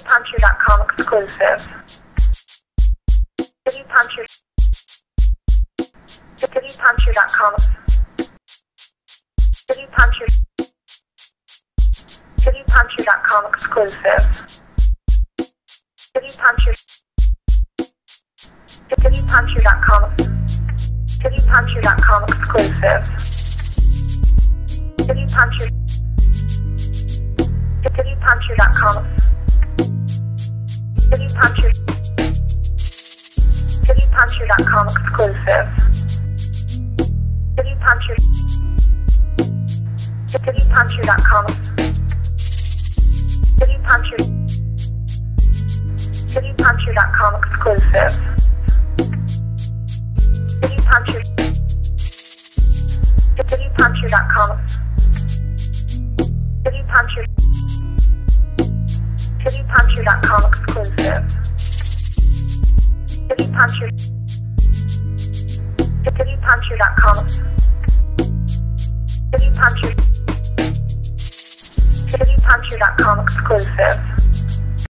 TittyPuncher.com exclusive. TittyPuncher. TittyPuncher.com. TittyPuncher. TittyPuncher.com exclusive. TittyPuncher. TittyPuncher.com. TittyPuncher.com exclusive. TittyPuncher. TittyPuncher.com. TittyPuncher.com exclusive. TittyPuncher. TittyPuncher.com. TittyPuncher. TittyPuncher.com exclusive. TittyPuncher. TittyPuncher.com. TittyPuncher. TittyPuncher. TittyPuncher.com. TittyPuncher. TittyPuncher.com exclusive.